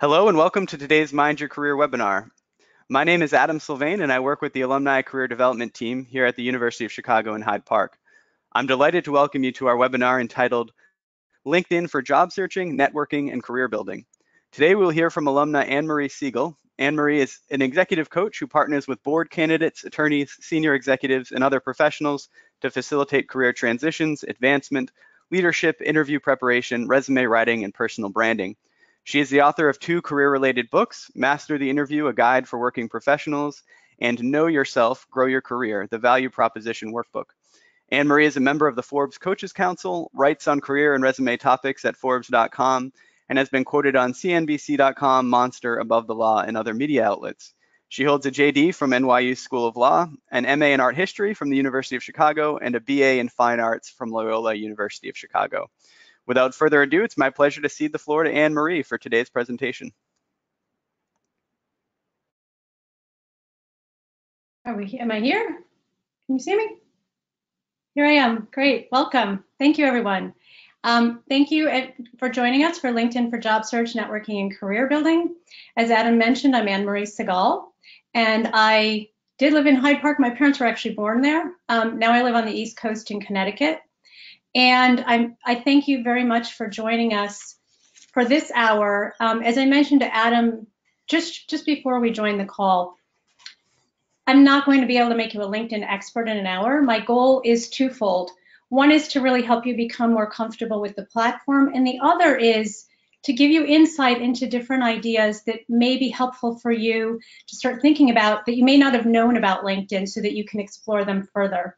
Hello and welcome to today's Mind Your Career webinar. My name is Adam Sylvain and I work with the Alumni Career Development Team here at the University of Chicago in Hyde Park. I'm delighted to welcome you to our webinar entitled LinkedIn for Job Searching, Networking, and Career Building. Today we'll hear from alumna Anne-Marie Segal. Anne-Marie is an executive coach who partners with board candidates, attorneys, senior executives, and other professionals to facilitate career transitions, advancement, leadership, interview preparation, resume writing, and personal branding. She is the author of two career-related books, Master the Interview, A Guide for Working Professionals, and Know Yourself, Grow Your Career, The Value Proposition Workbook. Anne-Marie is a member of the Forbes Coaches Council, writes on career and resume topics at Forbes.com, and has been quoted on CNBC.com, Monster, Above the Law, and other media outlets. She holds a JD from NYU School of Law, an MA in Art History from the University of Chicago, and a BA in Fine Arts from Loyola University of Chicago. Without further ado, it's my pleasure to cede the floor to Anne-Marie for today's presentation. Are we, am I here? Can you see me? Here I am. Great. Welcome. Thank you, everyone. Um, thank you for joining us for LinkedIn for Job Search, Networking, and Career Building. As Adam mentioned, I'm Anne-Marie Segal, and I did live in Hyde Park. My parents were actually born there. Um, now I live on the East Coast in Connecticut. And I'm, I thank you very much for joining us for this hour. Um, as I mentioned to Adam just, just before we joined the call, I'm not going to be able to make you a LinkedIn expert in an hour. My goal is twofold. One is to really help you become more comfortable with the platform, and the other is to give you insight into different ideas that may be helpful for you to start thinking about that you may not have known about LinkedIn so that you can explore them further.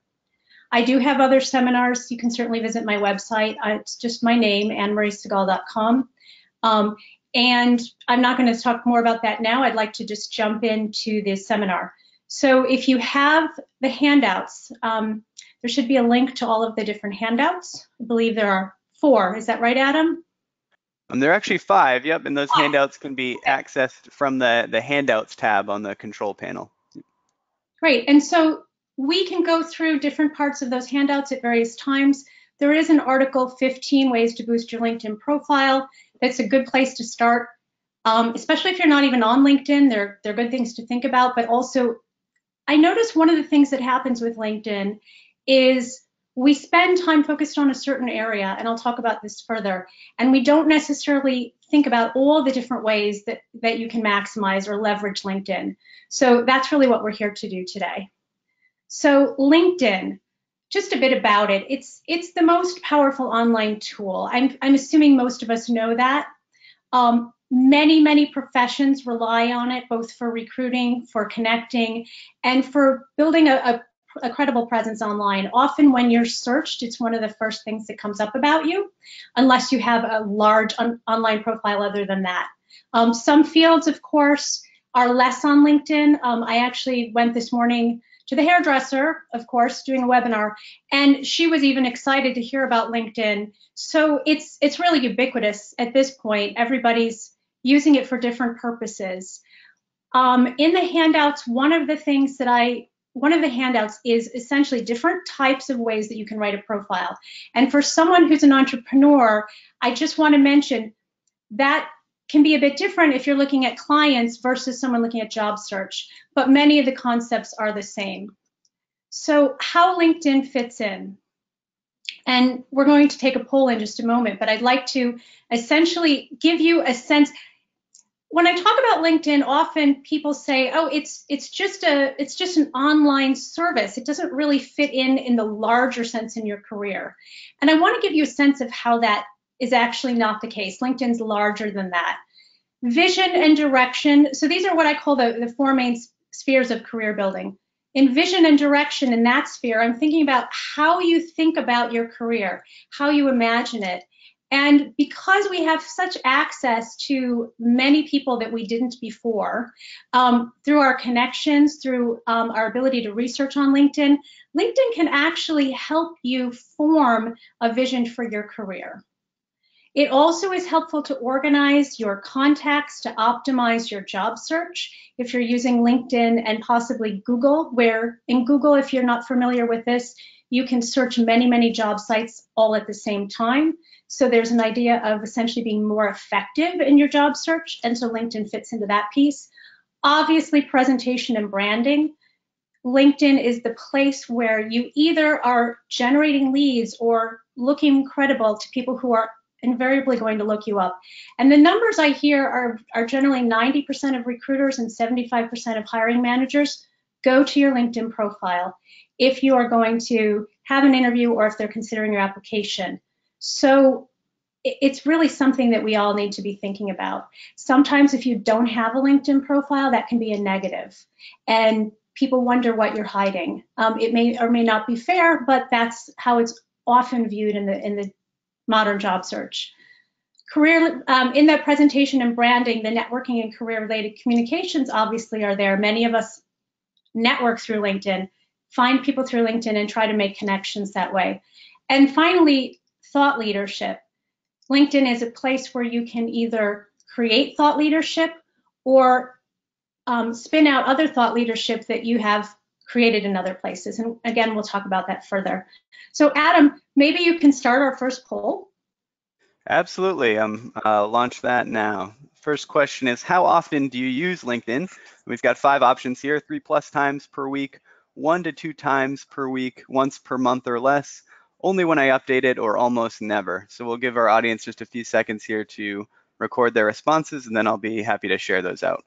I do have other seminars. You can certainly visit my website. It's just my name, annemariesegal.com. Um, and I'm not going to talk more about that now. I'd like to just jump into the seminar. So if you have the handouts, um, there should be a link to all of the different handouts. I believe there are four. Is that right, Adam? Um, there are actually five, yep, and those handouts can be accessed from the, the handouts tab on the control panel. Great, and so we can go through different parts of those handouts at various times. There is an article, 15 ways to boost your LinkedIn profile. That's a good place to start, um, especially if you're not even on LinkedIn. They're, they're good things to think about, but also I notice one of the things that happens with LinkedIn is we spend time focused on a certain area, and I'll talk about this further, and we don't necessarily think about all the different ways that, that you can maximize or leverage LinkedIn. So that's really what we're here to do today. So LinkedIn, just a bit about it. It's it's the most powerful online tool. I'm I'm assuming most of us know that. Um, many many professions rely on it, both for recruiting, for connecting, and for building a, a a credible presence online. Often when you're searched, it's one of the first things that comes up about you, unless you have a large online profile other than that. Um, some fields, of course, are less on LinkedIn. Um, I actually went this morning to the hairdresser, of course, doing a webinar, and she was even excited to hear about LinkedIn. So it's it's really ubiquitous at this point. Everybody's using it for different purposes. Um, in the handouts, one of the things that I one of the handouts is essentially different types of ways that you can write a profile. And for someone who's an entrepreneur, I just want to mention that can be a bit different if you're looking at clients versus someone looking at job search, but many of the concepts are the same. So how LinkedIn fits in. And we're going to take a poll in just a moment, but I'd like to essentially give you a sense. When I talk about LinkedIn, often people say, "Oh, it's it's just a it's just an online service. It doesn't really fit in in the larger sense in your career." And I want to give you a sense of how that is actually not the case. LinkedIn's larger than that. Vision and direction. So these are what I call the, the four main spheres of career building. In vision and direction in that sphere, I'm thinking about how you think about your career, how you imagine it. And because we have such access to many people that we didn't before, um, through our connections, through um, our ability to research on LinkedIn, LinkedIn can actually help you form a vision for your career. It also is helpful to organize your contacts to optimize your job search. If you're using LinkedIn and possibly Google, where in Google, if you're not familiar with this, You can search many, many job sites all at the same time. So there's an idea of essentially being more effective in your job search. And so LinkedIn fits into that piece. Obviously, presentation and branding. LinkedIn is the place where you either are generating leads or looking credible to people who are invariably going to look you up. And the numbers I hear are, are generally 90% of recruiters and 75% of hiring managers go to your LinkedIn profile if you are going to have an interview or if they're considering your application. So it's really something that we all need to be thinking about. Sometimes if you don't have a LinkedIn profile, that can be a negative. And people wonder what you're hiding. Um, it may or may not be fair, but that's how it's often viewed in the in the modern job search. Career um, in that presentation and branding, the networking and career related communications obviously are there. Many of us network through LinkedIn, find people through LinkedIn and try to make connections that way. And finally, thought leadership. LinkedIn is a place where you can either create thought leadership or um, spin out other thought leadership that you have created in other places. And again, we'll talk about that further. So Adam, maybe you can start our first poll. Absolutely, um, uh, launch that now. First question is, how often do you use LinkedIn? We've got five options here, three plus times per week, one to two times per week, once per month or less, only when I update it or almost never. So we'll give our audience just a few seconds here to record their responses and then I'll be happy to share those out.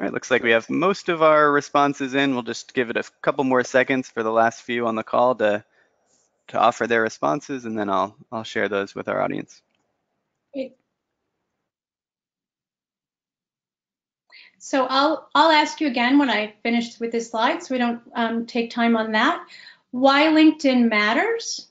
All right, looks like we have most of our responses in. We'll just give it a couple more seconds for the last few on the call to to offer their responses, and then I'll I'll share those with our audience. Great. So I'll I'll ask you again when I finish with this slide, so we don't um, take time on that. Why LinkedIn matters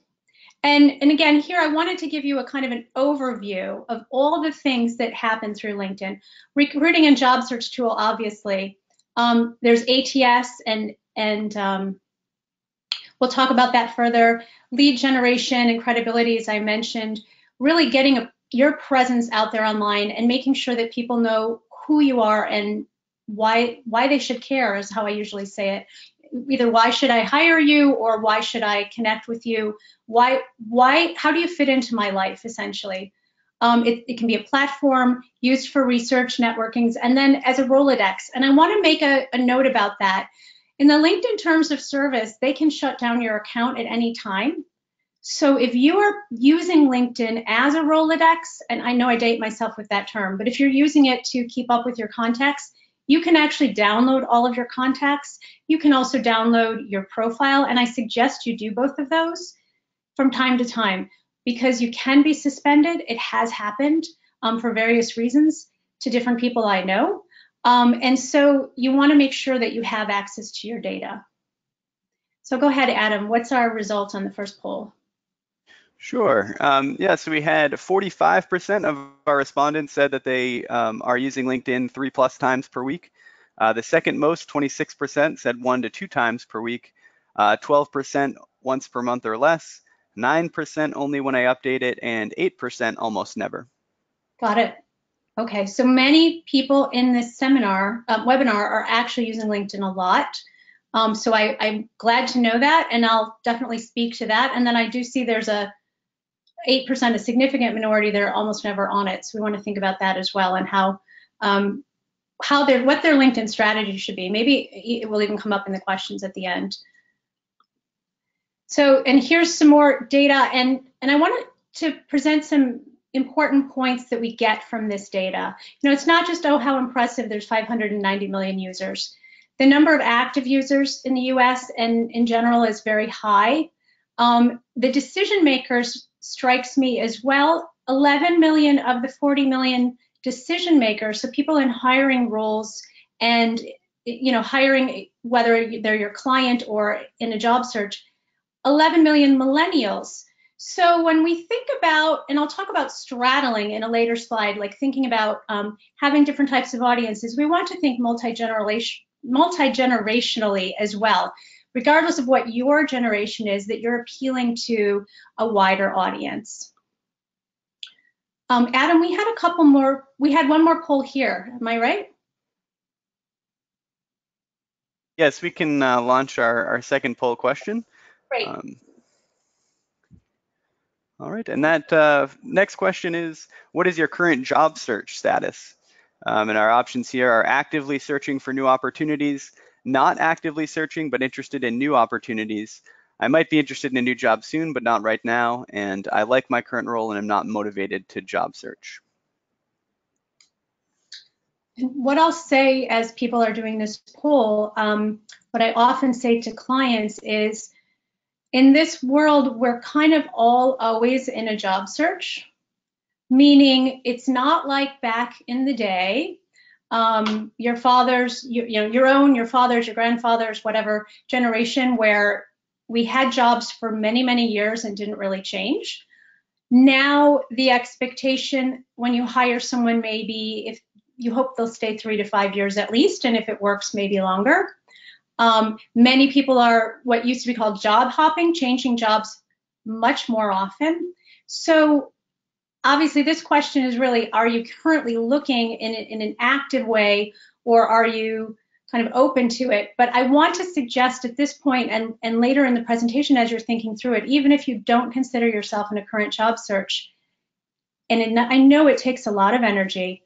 and, and again, here I wanted to give you a kind of an overview of all the things that happen through LinkedIn. Recruiting and job search tool, obviously. Um, there's ATS and, and um, we'll talk about that further. Lead generation and credibility, as I mentioned, really getting a, your presence out there online and making sure that people know who you are and why why they should care is how I usually say it either why should I hire you or why should I connect with you? Why, why, how do you fit into my life essentially? Um, it, it, can be a platform used for research, networkings, and then as a Rolodex. And I want to make a, a note about that. In the LinkedIn terms of service, they can shut down your account at any time. So if you are using LinkedIn as a Rolodex, and I know I date myself with that term, but if you're using it to keep up with your contacts, you can actually download all of your contacts. You can also download your profile, and I suggest you do both of those from time to time because you can be suspended. It has happened um, for various reasons to different people I know. Um, and so you want to make sure that you have access to your data. So go ahead, Adam. What's our result on the first poll? Sure. Um, yeah, so we had 45% of our respondents said that they um, are using LinkedIn three plus times per week. Uh, the second most, 26%, said one to two times per week. 12% uh, once per month or less. 9% only when I update it, and 8% almost never. Got it. Okay, so many people in this seminar, uh, webinar, are actually using LinkedIn a lot. Um, so I, I'm glad to know that, and I'll definitely speak to that. And then I do see there's a 8% a significant minority that are almost never on it. So we want to think about that as well and how um, how their what their LinkedIn strategy should be. Maybe it will even come up in the questions at the end. So, and here's some more data, and and I wanted to present some important points that we get from this data. You know, it's not just oh how impressive. There's 590 million users. The number of active users in the U.S. and in general is very high. Um, the decision makers strikes me as well. 11 million of the 40 million decision makers, so people in hiring roles and you know hiring whether they're your client or in a job search, 11 million millennials. So when we think about, and I'll talk about straddling in a later slide, like thinking about um, having different types of audiences, we want to think multi-generation, multi-generationally as well. Regardless of what your generation is, that you're appealing to a wider audience. Um, Adam, we had a couple more, we had one more poll here, am I right? Yes, we can uh, launch our, our second poll question. Great. Um, all right, and that uh, next question is, what is your current job search status? Um, and our options here are actively searching for new opportunities, not actively searching, but interested in new opportunities. I might be interested in a new job soon, but not right now. And I like my current role and am not motivated to job search. What I'll say as people are doing this poll, um, what I often say to clients is, in this world, we're kind of all always in a job search, meaning it's not like back in the day, um, your father's, you, you know, your own, your father's, your grandfather's, whatever generation where we had jobs for many, many years and didn't really change. Now the expectation when you hire someone maybe if you hope they'll stay three to five years at least, and if it works, maybe longer. Um, many people are what used to be called job hopping, changing jobs much more often. So obviously this question is really, are you currently looking in, in an active way or are you kind of open to it? But I want to suggest at this point and, and later in the presentation as you're thinking through it, even if you don't consider yourself in a current job search, and it, I know it takes a lot of energy,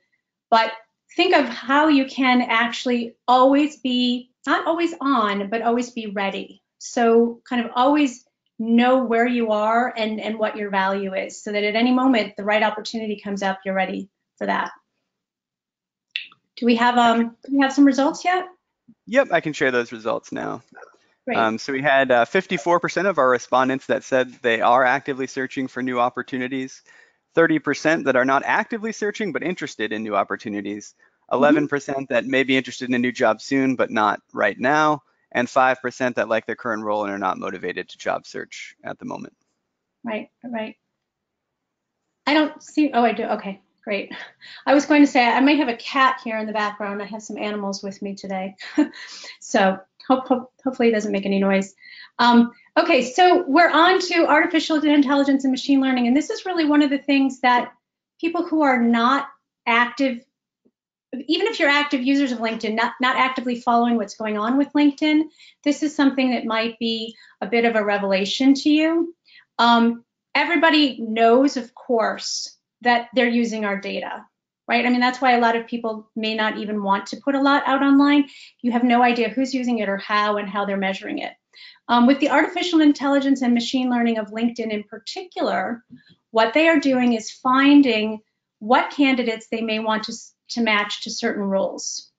but think of how you can actually always be not always on, but always be ready. So kind of always know where you are and, and what your value is so that at any moment the right opportunity comes up, you're ready for that. Do we have um do we have some results yet? Yep, I can share those results now. Um, so we had 54% uh, of our respondents that said they are actively searching for new opportunities, 30% that are not actively searching but interested in new opportunities, 11% mm-hmm. that may be interested in a new job soon, but not right now, and 5% that like their current role and are not motivated to job search at the moment. Right, right. I don't see, oh, I do, okay, great. I was going to say, I might have a cat here in the background. I have some animals with me today. so hope, hope, hopefully it doesn't make any noise. Um, okay, so we're on to artificial intelligence and machine learning, and this is really one of the things that people who are not active even if you're active users of LinkedIn, not, not actively following what's going on with LinkedIn, this is something that might be a bit of a revelation to you. Um, everybody knows, of course, that they're using our data, right? I mean, that's why a lot of people may not even want to put a lot out online. You have no idea who's using it or how and how they're measuring it. Um, with the artificial intelligence and machine learning of LinkedIn in particular, what they are doing is finding what candidates they may want to to match to certain roles.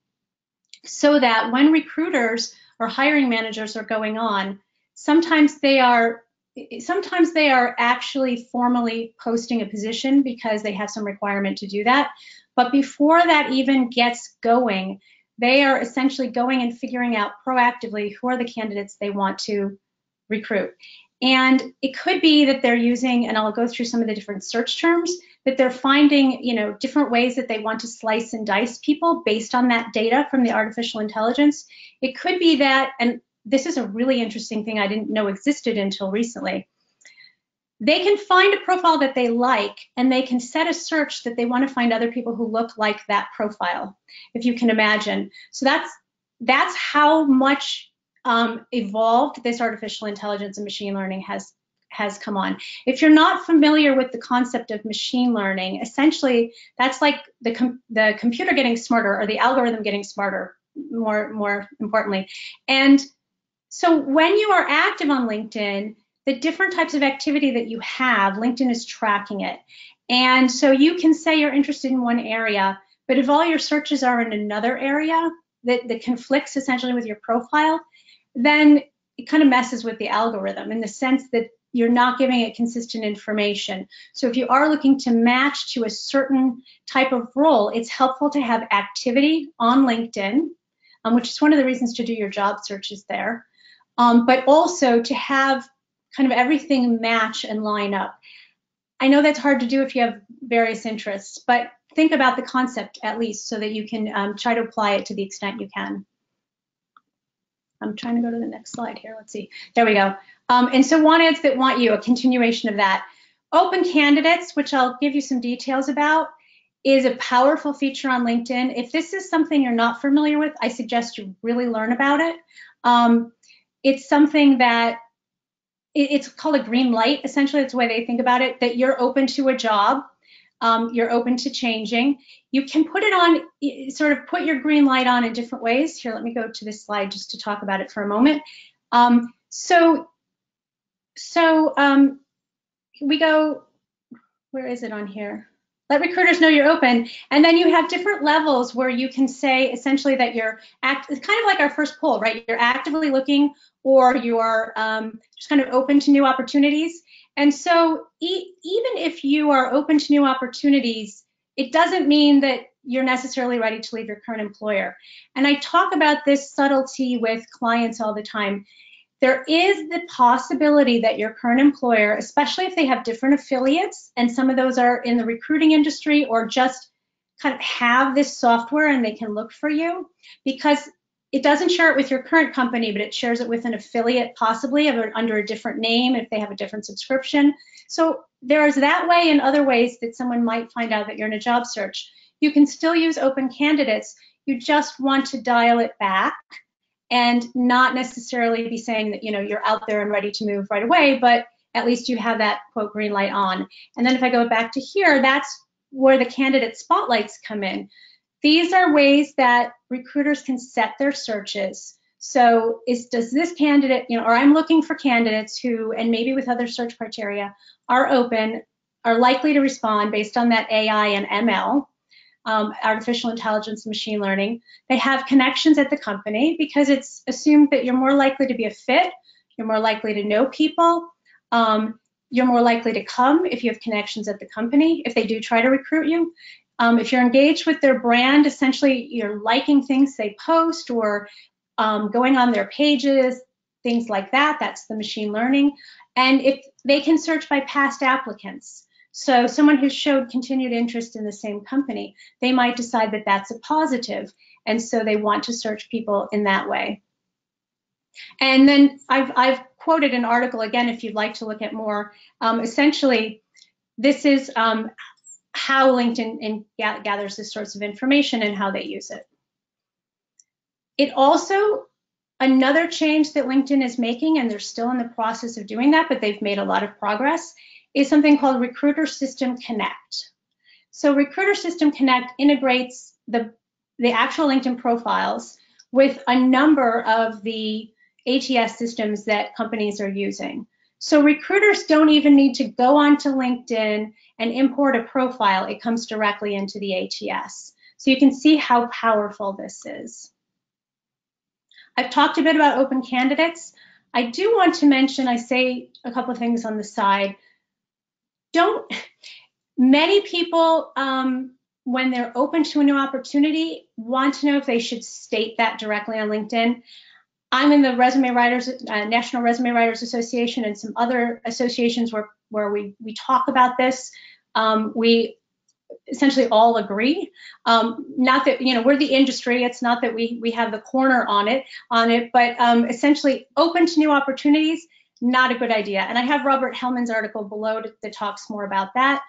So that when recruiters or hiring managers are going on, sometimes they are sometimes they are actually formally posting a position because they have some requirement to do that. But before that even gets going, they are essentially going and figuring out proactively who are the candidates they want to recruit. And it could be that they're using, and I'll go through some of the different search terms, that they're finding, you know, different ways that they want to slice and dice people based on that data from the artificial intelligence. It could be that, and this is a really interesting thing I didn't know existed until recently. They can find a profile that they like and they can set a search that they want to find other people who look like that profile, if you can imagine. So that's that's how much um, evolved this artificial intelligence and machine learning has has come on. If you're not familiar with the concept of machine learning, essentially that's like the, com the computer getting smarter or the algorithm getting smarter, more, more importantly. And so when you are active on LinkedIn, the different types of activity that you have, LinkedIn is tracking it. And so you can say you're interested in one area, but if all your searches are in another area that, that conflicts essentially with your profile, then it kind of messes with the algorithm in the sense that you're not giving it consistent information. So if you are looking to match to a certain type of role, it's helpful to have activity on LinkedIn, um, which is one of the reasons to do your job searches there, um, but also to have kind of everything match and line up. I know that's hard to do if you have various interests, but think about the concept at least so that you can um, try to apply it to the extent you can. I'm trying to go to the next slide here. Let's see. There we go. Um, and so want ads that want you, a continuation of that. Open candidates, which I'll give you some details about, is a powerful feature on LinkedIn. If this is something you're not familiar with, I suggest you really learn about it. Um, it's something that it's called a green light. Essentially, it's the way they think about it, that you're open to a job um, you're open to changing. You can put it on, sort of put your green light on in different ways. Here, let me go to this slide just to talk about it for a moment. Um, so, so um, we go, where is it on here? Let recruiters know you're open. And then you have different levels where you can say essentially that you're act, it's kind of like our first poll, right? You're actively looking or you're um, just kind of open to new opportunities. And so e even if you are open to new opportunities, it doesn't mean that you're necessarily ready to leave your current employer. And I talk about this subtlety with clients all the time. There is the possibility that your current employer, especially if they have different affiliates, and some of those are in the recruiting industry or just kind of have this software and they can look for you, because it doesn't share it with your current company, but it shares it with an affiliate possibly under a different name if they have a different subscription. So there's that way and other ways that someone might find out that you're in a job search. You can still use open candidates. You just want to dial it back and not necessarily be saying that you know you're out there and ready to move right away, but at least you have that quote green light on. And then if I go back to here, that's where the candidate spotlights come in. These are ways that recruiters can set their searches. So is does this candidate, you know, or I'm looking for candidates who, and maybe with other search criteria, are open, are likely to respond based on that AI and ML, um, artificial intelligence, machine learning. They have connections at the company because it's assumed that you're more likely to be a fit, you're more likely to know people, um, you're more likely to come if you have connections at the company, if they do try to recruit you. Um, if you're engaged with their brand, essentially you're liking things they post or um, going on their pages, things like that. That's the machine learning. And if they can search by past applicants. So someone who showed continued interest in the same company, they might decide that that's a. And so they want to search people in that way. And then I've, I've quoted an article again, if you'd like to look at more. Um, essentially, this is um, how LinkedIn gathers this sorts of information and how they use it. It also, another change that LinkedIn is making, and they're still in the process of doing that, but they've made a lot of progress, is something called Recruiter System Connect. So Recruiter System Connect integrates the, the actual LinkedIn profiles with a number of the ATS systems that companies are using. So recruiters don't even need to go onto LinkedIn and import a profile. It comes directly into the ATS. So you can see how powerful this is. I've talked a bit about open candidates. I do want to mention, I say a couple of things on the side. Don't, many people, um, when they're open to a new opportunity, want to know if they should state that directly on LinkedIn. I'm in the Resume Writers, uh, National Resume Writers Association and some other associations where, where we, we talk about this. Um, we essentially all agree. Um, not that, you know, we're the industry. It's not that we, we have the corner on it, on it, but um, essentially open to new opportunities, not a good idea. And I have Robert Hellman's article below that talks more about that.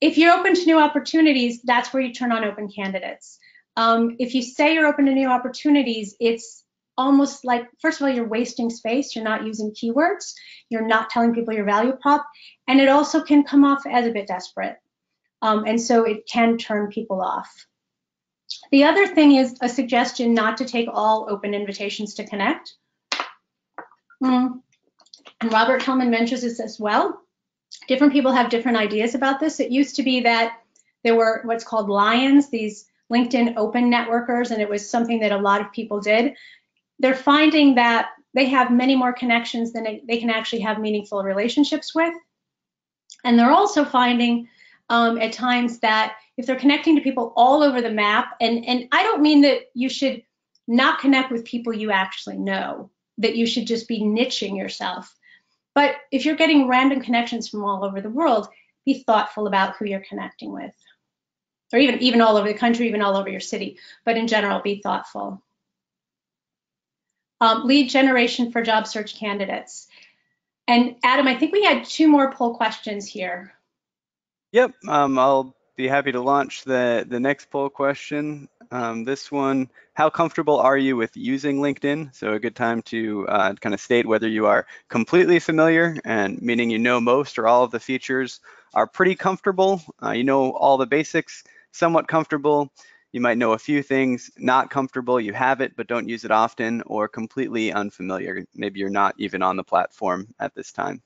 If you're open to new opportunities, that's where you turn on open candidates. Um, if you say you're open to new opportunities, it's almost like, first of all, you're wasting space. You're not using keywords. You're not telling people your value prop. And it also can come off as a bit desperate. Um, and so it can turn people off. The other thing is a suggestion not to take all open invitations to connect. Mm. And Robert Hellman mentions this as well. Different people have different ideas about this. It used to be that there were what's called lions, these LinkedIn open networkers, and it was something that a lot of people did they're finding that they have many more connections than they can actually have meaningful relationships with. And they're also finding um, at times that if they're connecting to people all over the map, and, and I don't mean that you should not connect with people you actually know, that you should just be niching yourself. But if you're getting random connections from all over the world, be thoughtful about who you're connecting with. Or even, even all over the country, even all over your city. But in general, be thoughtful. um, lead generation for job search candidates. And Adam, I think we had two more poll questions here. Yep, um, I'll be happy to launch the, the next poll question. Um, this one, how comfortable are you with using LinkedIn? So a good time to uh, kind of state whether you are completely familiar and meaning you know most or all of the features are pretty comfortable. Uh, you know all the basics, somewhat comfortable. You might know a few things, not comfortable, you have it but don't use it often, or completely unfamiliar. Maybe you're not even on the platform at this time.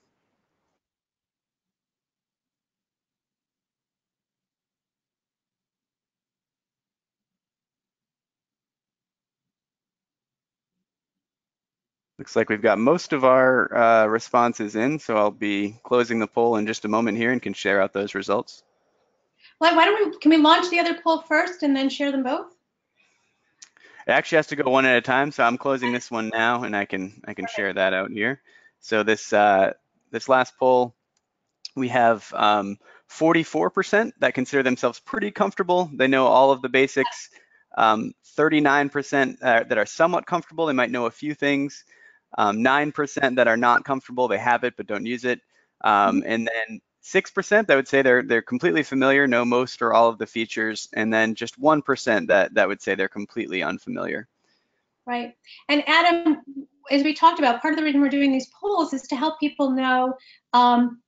Looks like we've got most of our uh, responses in, so I'll be closing the poll in just a moment here and can share out those results. Well, why don't we, can we launch the other poll first and then share them both? It actually has to go one at a time, so I'm closing this one now and I can I can share that out here. So this uh, this last poll, we have 44% um, that consider themselves pretty comfortable. They know all of the basics. 39% um, uh, that are somewhat comfortable. They might know a few things. 9% um, that are not comfortable, they have it but don't use it. Um, mm-hmm. and then 6% that would say they're they're completely familiar, know most or all of the features, and then just 1% that that would say they're completely unfamiliar. Right. And Adam, as we talked about, part of the reason we're doing these polls is to help people know um,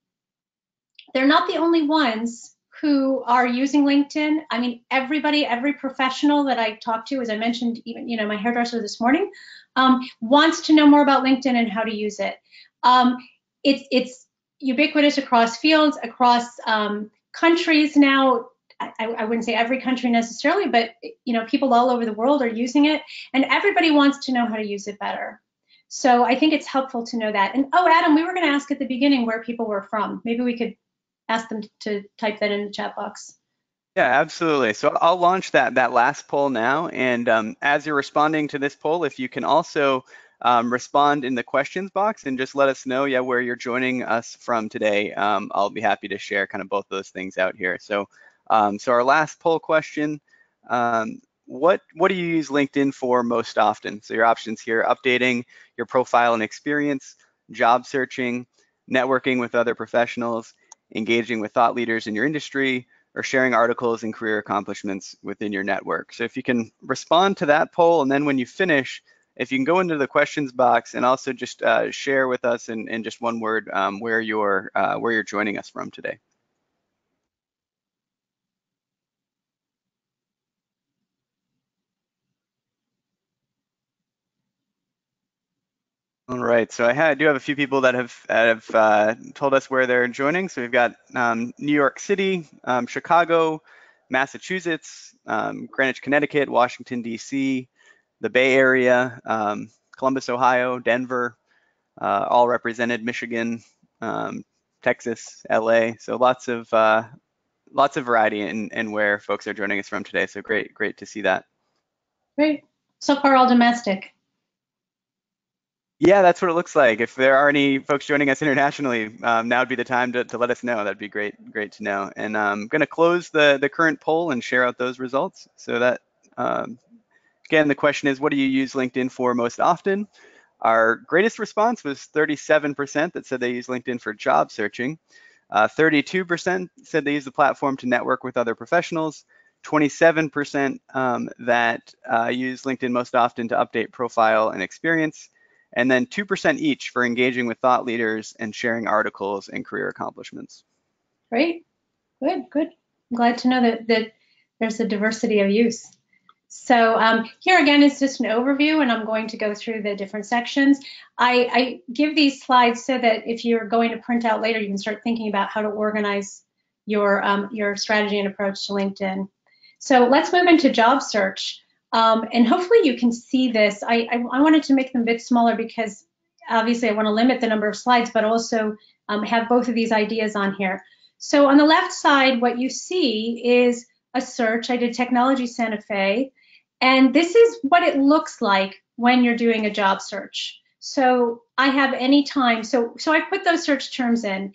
they're not the only ones who are using LinkedIn. I mean, everybody, every professional that I talk to, as I mentioned, even you know my hairdresser this morning, um, wants to know more about LinkedIn and how to use it. Um, it's it's ubiquitous across fields, across um, countries now. I, I, wouldn't say every country necessarily, but you know, people all over the world are using it, and everybody wants to know how to use it better. So I think it's helpful to know that. And oh, Adam, we were going to ask at the beginning where people were from. Maybe we could ask them to type that in the chat box. Yeah, absolutely. So I'll launch that that last poll now, and um, as you're responding to this poll, if you can also um, respond in the questions box and just let us know, yeah, where you're joining us from today. Um, I'll be happy to share kind of both those things out here. So, um, so our last poll question: um, What what do you use LinkedIn for most often? So your options here: updating your profile and experience, job searching, networking with other professionals, engaging with thought leaders in your industry, or sharing articles and career accomplishments within your network. So if you can respond to that poll, and then when you finish, if you can go into the questions box and also just uh, share with us in, in just one word um, where you're uh, where you're joining us from today. All right, so I, do have a few people that have, have uh, told us where they're joining. So we've got um, New York City, um, Chicago, Massachusetts, um, Greenwich, Connecticut, Washington, D.C., the Bay Area, um, Columbus, Ohio, Denver, uh, all represented, Michigan, um, Texas, LA. So lots of uh, lots of variety in, in where folks are joining us from today. So great, great to see that. Great. So far, all domestic. Yeah, that's what it looks like. If there are any folks joining us internationally, um, now would be the time to, to let us know. That'd be great, great to know. And I'm um, going to close the, the current poll and share out those results. So that, um, again, the question is, what do you use LinkedIn for most often? Our greatest response was 37% that said they use LinkedIn for job searching. 32% uh, said they use the platform to network with other professionals. 27% um, that uh, use LinkedIn most often to update profile and experience and then 2% each for engaging with thought leaders and sharing articles and career accomplishments. Great, good, good. I'm glad to know that, that there's a diversity of use. So um, here again is just an overview and I'm going to go through the different sections. I, I, give these slides so that if you're going to print out later, you can start thinking about how to organize your, um, your strategy and approach to LinkedIn. So let's move into job search. Um, and hopefully you can see this. I, I, I, wanted to make them a bit smaller because obviously I want to limit the number of slides, but also um, have both of these ideas on here. So on the left side, what you see is a search. I did Technology Santa Fe, and this is what it looks like when you're doing a job search. So I have any time, so, so I put those search terms in.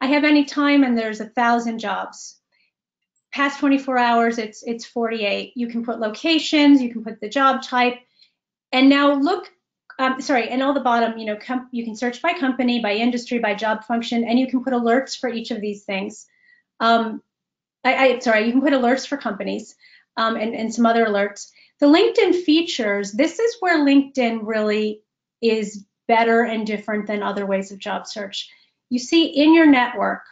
I have any time and there's a thousand jobs past 24 hours, it's, it's 48. You can put locations, you can put the job type. And now look um, sorry, and all the bottom, you know, you can search by company, by industry, by job function, and you can put alerts for each of these things. Um, I, I, sorry, you can put alerts for companies um, and, and some other alerts. The LinkedIn features, this is where LinkedIn really is better and different than other ways of job search. You see in your network,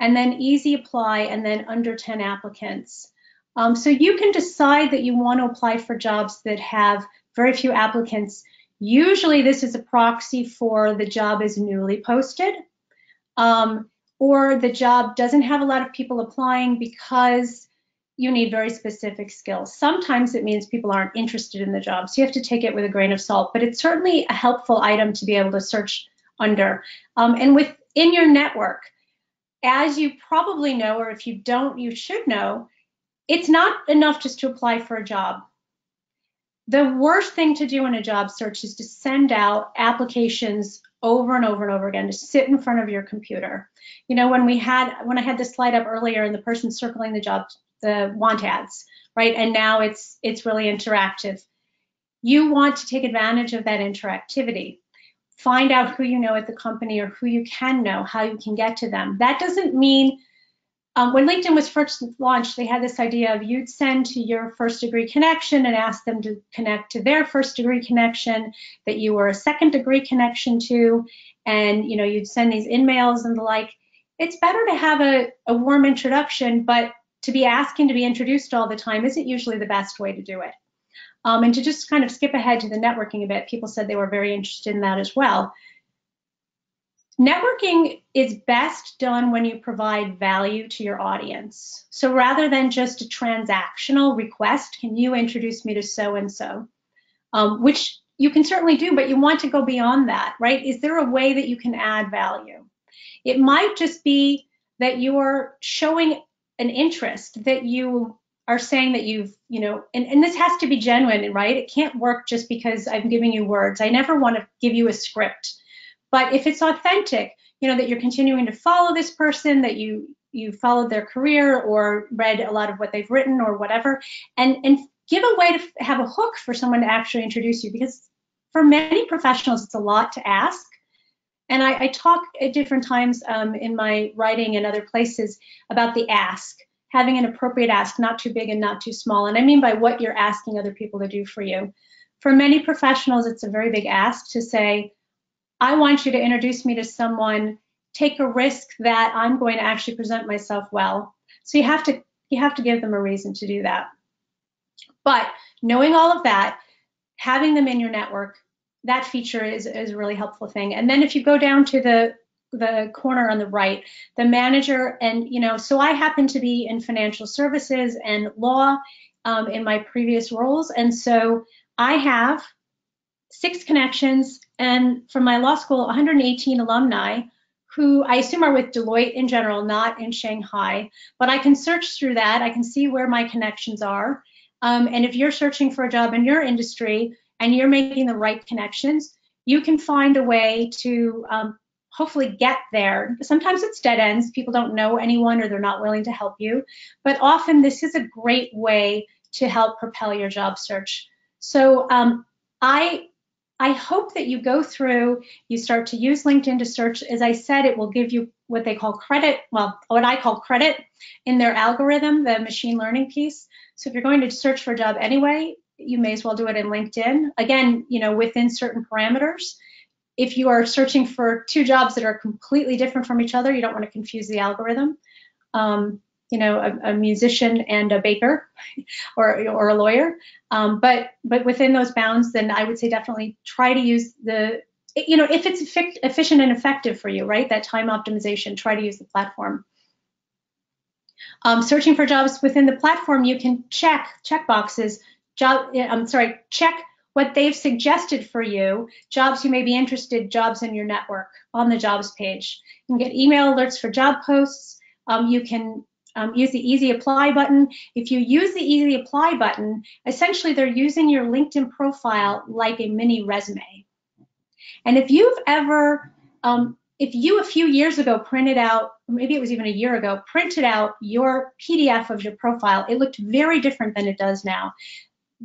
and then easy apply, and then under 10 applicants. Um, so you can decide that you want to apply for jobs that have very few applicants. Usually this is a proxy for the job is newly posted. Um, or the job doesn't have a lot of people applying because you need very specific skills. Sometimes it means people aren't interested in the job, so you have to take it with a grain of salt, but it's certainly a helpful item to be able to search under. Um, and within your network, as you probably know, or if you don't, you should know, it's not enough just to apply for a job. The worst thing to do in a job search is to send out applications over and over and over again to sit in front of your computer. You know, when we had when I had this slide up earlier and the person circling the job the want ads, right? And now it's it's really interactive. You want to take advantage of that interactivity. Find out who you know at the company or who you can know, how you can get to them. That doesn't mean um, when LinkedIn was first launched, they had this idea of you'd send to your first degree connection and ask them to connect to their first degree connection that you were a second degree connection to, and you know you'd send these in-mails and the like. It's better to have a, a warm introduction, but to be asking to be introduced all the time isn't usually the best way to do it. Um, and to just kind of skip ahead to the networking a bit, people said they were very interested in that as well. Networking is best done when you provide value to your audience. So rather than just a transactional request, can you introduce me to so and so, which you can certainly do, but you want to go beyond that, right? Is there a way that you can add value? It might just be that you're showing an interest, that you are saying that you've, you know, and, and this has to be genuine, right? It can't work just because I'm giving you words. I never want to give you a script but if it's authentic, you know, that you're continuing to follow this person, that you you followed their career or read a lot of what they've written or whatever, and and give a way to have a hook for someone to actually introduce you because for many professionals it's a lot to ask. And I, I talk at different times um, in my writing and other places about the ask, having an appropriate ask, not too big and not too small. And I mean by what you're asking other people to do for you. For many professionals, it's a very big ask to say, I want you to introduce me to someone, take a risk that I'm going to actually present myself well. So you have to you have to give them a reason to do that. But knowing all of that, having them in your network, that feature is, is a really helpful thing. And then if you go down to the the corner on the right, the manager, and you know, so I happen to be in financial services and law um, in my previous roles, and so I have six connections, and from my law school, 118 alumni who I assume are with Deloitte in general, not in Shanghai. But I can search through that. I can see where my connections are. Um, and if you're searching for a job in your industry and you're making the right connections, you can find a way to um, hopefully get there. Sometimes it's dead ends. People don't know anyone or they're not willing to help you. But often this is a great way to help propel your job search. So um, I I hope that you go through, you start to use LinkedIn to search. As I said, it will give you what they call credit, well, what I call credit in their algorithm, the machine learning piece. So if you're going to search for a job anyway, you may as well do it in LinkedIn. Again, you know, within certain parameters. If you are searching for two jobs that are completely different from each other, you don't want to confuse the algorithm. Um, you know, a, a, musician and a baker or, or a lawyer. Um, but, but within those bounds, then I would say definitely try to use the, you know, if it's efficient and effective for you, right? That time optimization, try to use the platform. Um, searching for jobs within the platform, you can check check boxes. Job, I'm sorry, check what they've suggested for you, jobs you may be interested, jobs in your network on the jobs page. You can get email alerts for job posts. Um, you can um, use the easy apply button. If you use the easy apply button, essentially they're using your LinkedIn profile like a mini resume. And if you've ever, um, if you a few years ago printed out, maybe it was even a year ago, printed out your PDF of your profile, it looked very different than it does now.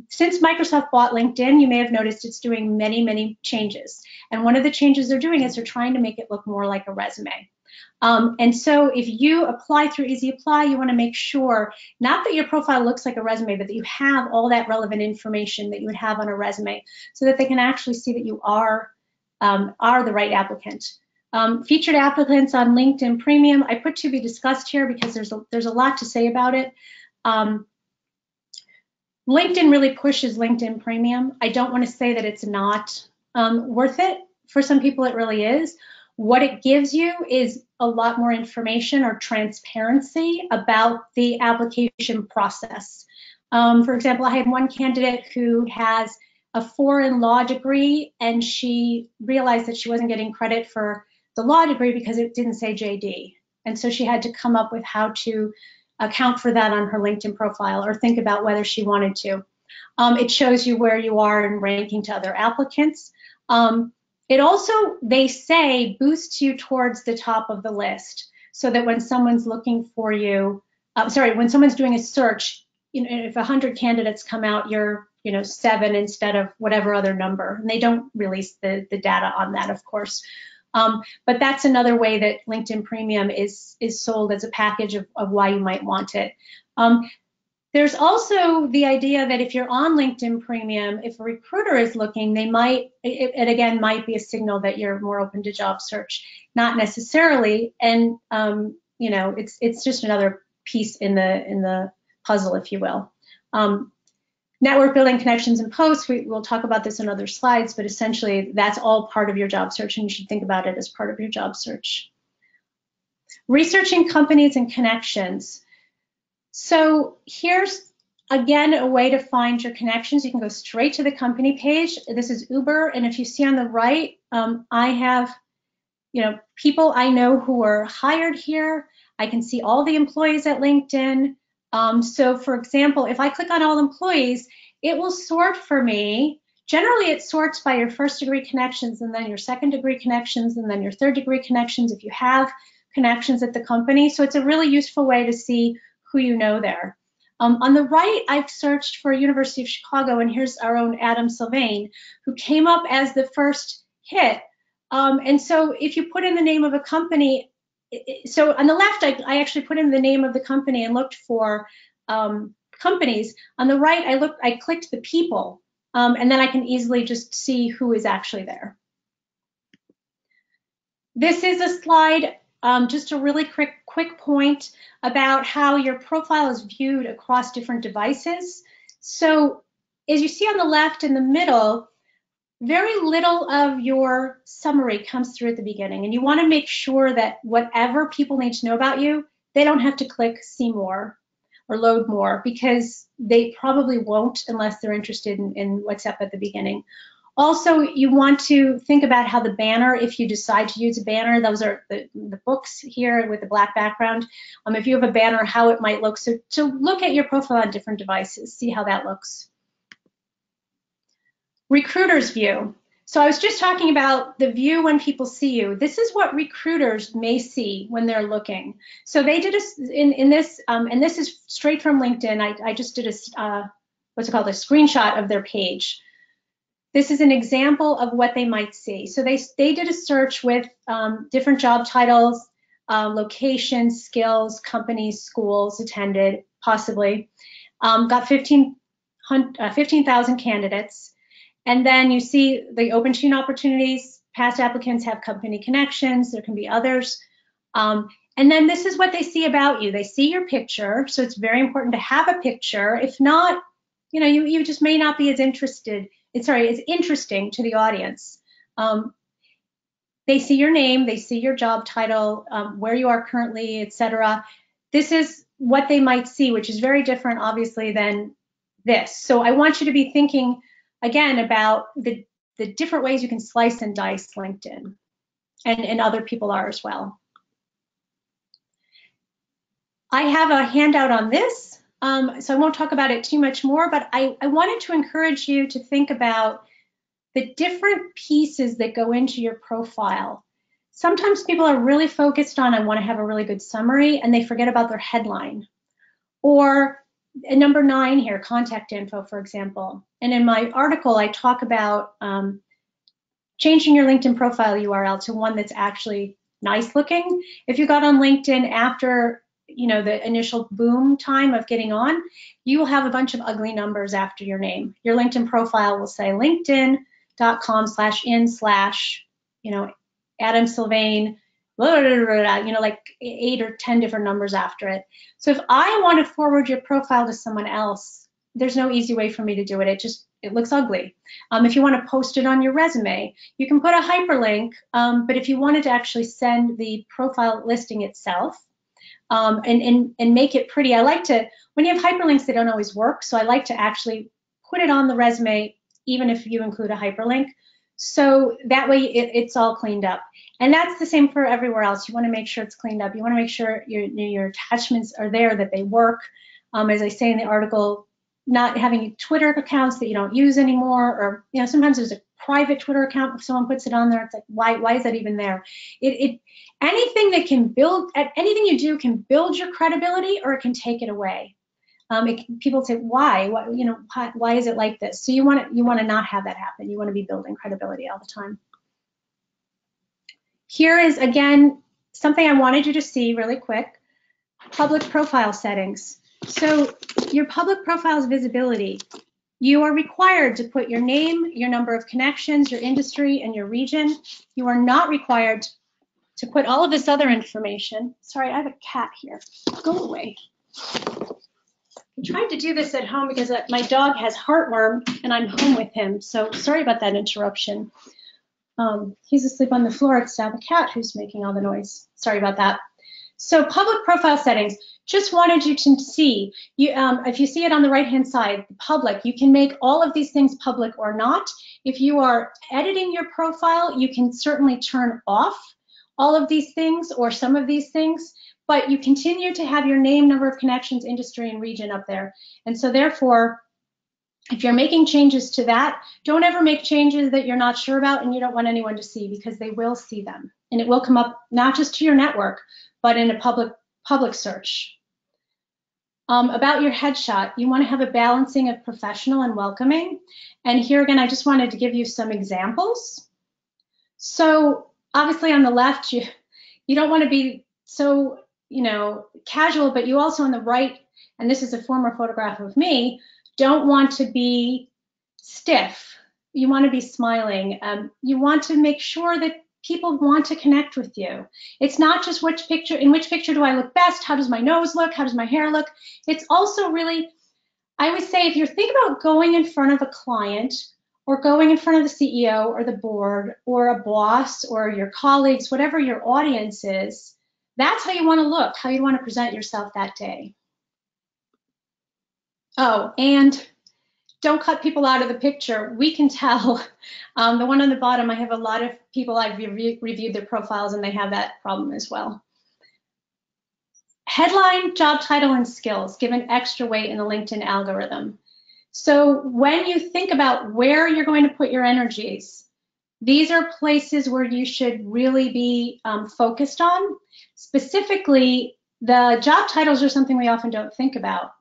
Since Microsoft bought LinkedIn, you may have noticed it's doing many, many changes. And one of the changes they're doing is they're trying to make it look more like a resume. Um, and so if you apply through Easy Apply, you want to make sure not that your profile looks like a resume, but that you have all that relevant information that you would have on a resume so that they can actually see that you are, um, are the right applicant. Um, featured applicants on LinkedIn Premium, I put to be discussed here because there's a, there's a lot to say about it. Um, LinkedIn really pushes LinkedIn Premium. I don't want to say that it's not um, worth it. For some people, it really is. What it gives you is a lot more information or transparency about the application process. Um, for example, I had one candidate who has a foreign law degree and she realized that she wasn't getting credit for the law degree because it didn't say JD. And so she had to come up with how to account for that on her LinkedIn profile or think about whether she wanted to. Um, it shows you where you are in ranking to other applicants. Um, it also, they say, boosts you towards the top of the list so that when someone's looking for you, uh, sorry, when someone's doing a search, you know, if 100 candidates come out, you're, you know, seven instead of whatever other number. And they don't release the, the data on that, of course. Um, but that's another way that LinkedIn Premium is, is sold as a package of, of why you might want it. Um, there's also the idea that if you're on LinkedIn Premium, if a recruiter is looking, they might, it, it again might be a signal that you're more open to job search. Not necessarily, and um, you know, it's it's just another piece in the in the puzzle, if you will. Um, network building connections and posts, we, will talk about this in other slides, but essentially that's all part of your job search and you should think about it as part of your job search. Researching companies and connections. So here's again a way to find your connections. You can go straight to the company page. This is Uber, and if you see on the right, um, I have you know people I know who are hired here. I can see all the employees at LinkedIn. Um, so for example, if I click on all employees, it will sort for me. Generally, it sorts by your first degree connections and then your second degree connections and then your third degree connections if you have connections at the company. So it's a really useful way to see who you know there. Um, on the right, I've searched for University of Chicago, and here's our own Adam Sylvain, who came up as the first hit. Um, and so if you put in the name of a company, so on the left, I, I, actually put in the name of the company and looked for um, companies. On the right, I looked, I clicked the people, um, and then I can easily just see who is actually there. This is a slide, um, just a really quick, quick point about how your profile is viewed across different devices. So as you see on the left in the middle, very little of your summary comes through at the beginning. And you want to make sure that whatever people need to know about you, they don't have to click see more or load more because they probably won't unless they're interested in, in what's up at the beginning. Also, you want to think about how the banner, if you decide to use a banner, those are the, the books here with the black background. Um, if you have a banner, how it might look. So to look at your profile on different devices, see how that looks. Recruiter's view. So I was just talking about the view when people see you. This is what recruiters may see when they're looking. So they did a, in, in this, um, and this is straight from LinkedIn. I, I just did a, uh, what's it called, a screenshot of their page. This is an example of what they might see. So they, they did a search with um, different job titles, uh, locations, skills, companies, schools attended, possibly. Um, got 15,000 uh, 15, candidates. And then you see the open team opportunities. Past applicants have company connections. There can be others. Um, and then this is what they see about you. They see your picture. So it's very important to have a picture. If not, you know, you, you just may not be as interested. It's sorry, it's interesting to the audience. Um, they see your name, they see your job title, um, where you are currently, etc. This is what they might see, which is very different, obviously, than this. So I want you to be thinking again, about the, the different ways you can slice and dice LinkedIn, and, and other people are as well. I have a handout on this, um, so I won't talk about it too much more, but I, I wanted to encourage you to think about the different pieces that go into your profile. Sometimes people are really focused on, I want to have a really good summary, and they forget about their headline. Or number nine here, contact info, for example. And in my article, I talk about um, changing your LinkedIn profile URL to one that's actually nice looking. If you got on LinkedIn after you know the initial boom time of getting on, you will have a bunch of ugly numbers after your name. Your LinkedIn profile will say linkedin.com slash in slash, you know, Adam Sylvain, blah, blah, blah, you know, like eight or 10 different numbers after it. So if I want to forward your profile to someone else, there's no easy way for me to do it. It just, it looks ugly. Um, if you want to post it on your resume, you can put a hyperlink, um, but if you wanted to actually send the profile listing itself, um, and, and, and make it pretty. I like to, when you have hyperlinks, they don't always work. So I like to actually put it on the resume, even if you include a hyperlink. So that way it, it's all cleaned up. And that's the same for everywhere else. You want to make sure it's cleaned up. You want to make sure your, your attachments are there, that they work. Um, as I say in the article, not having Twitter accounts that you don't use anymore, or you know, sometimes there's a private Twitter account. If someone puts it on there, it's like, why, why is that even there? It, it, anything that can build, anything you do can build your credibility or it can take it away. Um, it, people say, why? What, you know, why, why is it like this? So you want to, you want to not have that happen. You want to be building credibility all the time. Here is again something I wanted you to see really quick. Public profile settings. So your public profile's visibility you are required to put your name, your number of connections, your industry, and your region. You are not required to put all of this other information. Sorry, I have a cat here. Go away. I tried to do this at home because uh, my dog has heartworm and I'm home with him. So sorry about that interruption. Um, he's asleep on the floor. It's now the cat who's making all the noise. Sorry about that. So public profile settings, just wanted you to see, you, um, if you see it on the right-hand side, public, you can make all of these things public or not. If you are editing your profile, you can certainly turn off all of these things or some of these things, but you continue to have your name, number of connections, industry, and region up there. And so therefore, if you're making changes to that, don't ever make changes that you're not sure about and you don't want anyone to see because they will see them. And it will come up not just to your network, but in a public public search. Um, about your headshot, you want to have a balancing of professional and welcoming. And here again, I just wanted to give you some examples. So obviously on the left, you, you don't want to be so, you know, casual, but you also on the right, and this is a former photograph of me, don't want to be stiff. You want to be smiling. Um, you want to make sure that people want to connect with you. It's not just which picture, in which picture do I look best? How does my nose look? How does my hair look? It's also really, I would say if you think about going in front of a client or going in front of the CEO or the board or a boss or your colleagues, whatever your audience is, that's how you want to look, how you want to present yourself that day. Oh, and don't cut people out of the picture. We can tell. Um, the one on the bottom, I have a lot of people I've re reviewed their profiles and they have that problem as well. Headline, job title, and skills given extra weight in the LinkedIn algorithm. So when you think about where you're going to put your energies, these are places where you should really be um, focused on. Specifically, the job titles are something we often don't think about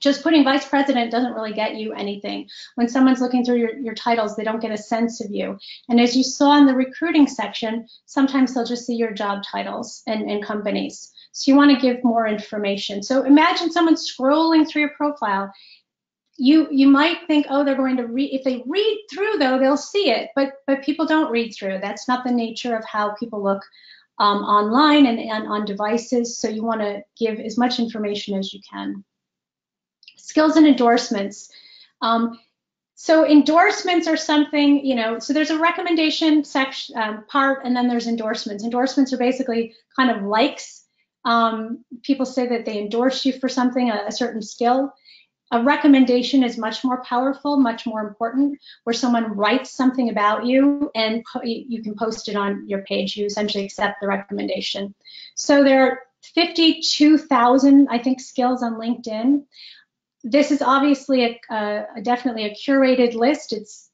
just putting vice president doesn't really get you anything. When someone's looking through your, your titles, they don't get a sense of you. And as you saw in the recruiting section, sometimes they'll just see your job titles and, and companies. So you want to give more information. So imagine someone scrolling through your profile. You you might think, oh, they're going to read. If they read through, though, they'll see it. But but people don't read through. That's not the nature of how people look um, online and, and on devices. So you want to give as much information as you can skills and endorsements. Um, so endorsements are something, you know, so there's a recommendation section um, part and then there's endorsements. Endorsements are basically kind of likes. Um, people say that they endorse you for something, a, a certain skill. A recommendation is much more powerful, much more important, where someone writes something about you and you can post it on your page. You essentially accept the recommendation. So there are 52,000, I think, skills on LinkedIn this is obviously a, a, definitely a curated list. It's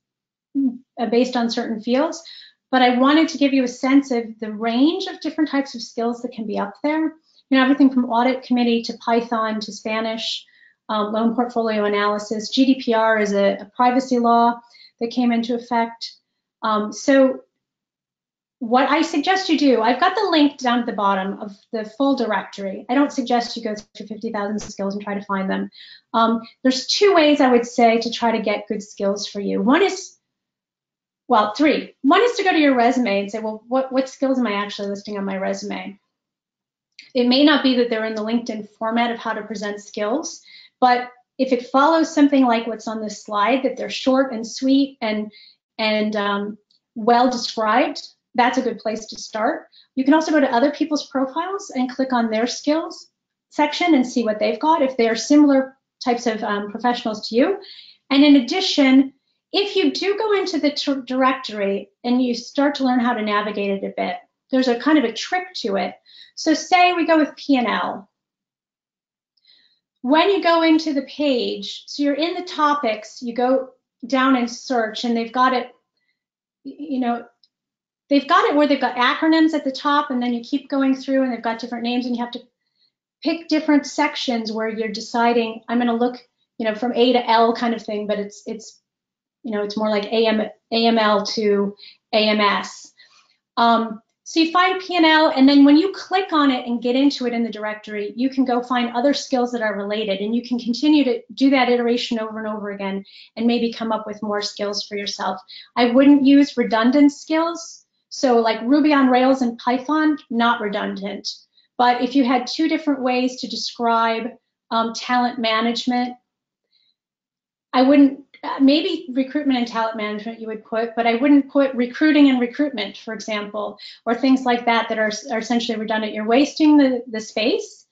based on certain fields, but I wanted to give you a sense of the range of different types of skills that can be up there. You know, everything from audit committee to Python to Spanish, um, loan portfolio analysis. GDPR is a, a, privacy law that came into effect. Um, so what I suggest you do, I've got the link down at the bottom of the full directory. I don't suggest you go through 50,000 skills and try to find them. Um, there's two ways I would say to try to get good skills for you. One is, well, three. One is to go to your resume and say, well, what, what skills am I actually listing on my resume? It may not be that they're in the LinkedIn format of how to present skills, but if it follows something like what's on this slide, that they're short and sweet and and um, well described, that's a good place to start. You can also go to other people's profiles and click on their skills section and see what they've got if they're similar types of um, professionals to you. And in addition, if you do go into the directory and you start to learn how to navigate it a bit, there's a kind of a trick to it. So say we go with P&L. When you go into the page, so you're in the topics, you go down and search and they've got it, you know, they've got it where they've got acronyms at the top and then you keep going through and they've got different names and you have to pick different sections where you're deciding I'm going to look you know from A to L kind of thing but it's it's you know it's more like AM AML to AMS um, so you find P&L and then when you click on it and get into it in the directory, you can go find other skills that are related and you can continue to do that iteration over and over again and maybe come up with more skills for yourself. I wouldn't use redundant skills so like Ruby on Rails and Python, not redundant. But if you had two different ways to describe um, talent management, I wouldn't, maybe recruitment and talent management you would put, but I wouldn't put recruiting and recruitment, for example, or things like that that are, are essentially redundant. You're wasting the, the space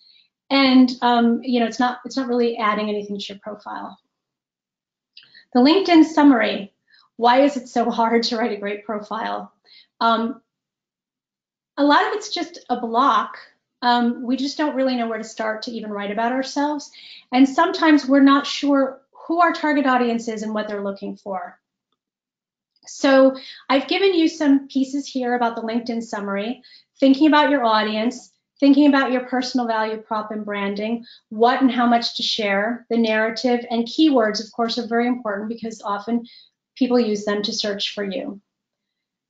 and um, you know, it's not, it's not really adding anything to your profile. The LinkedIn summary. Why is it so hard to write a great profile? Um, a lot of it's just a block. Um, we just don't really know where to start to even write about ourselves. And sometimes we're not sure who our target audience is and what they're looking for. So I've given you some pieces here about the LinkedIn summary, thinking about your audience, thinking about your personal value prop and branding, what and how much to share, the narrative, and keywords, of course, are very important because often people use them to search for you.